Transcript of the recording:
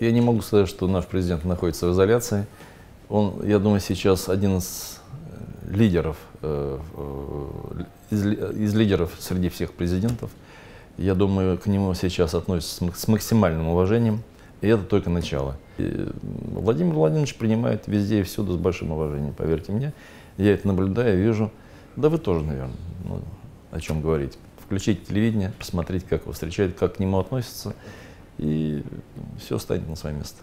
я не могу сказать, что наш президент находится в изоляции. Он, я думаю, сейчас один из э, лидеров, э, э, из, из лидеров среди всех президентов. Я думаю, к нему сейчас относятся с максимальным уважением. И это только начало. И Владимир Владимирович принимает везде и всюду с большим уважением, поверьте мне. Я это наблюдаю, вижу. Да вы тоже, наверное, ну, о чем говорить. Включить телевидение, посмотреть, как его встречают, как к нему относятся, и все станет на свое место.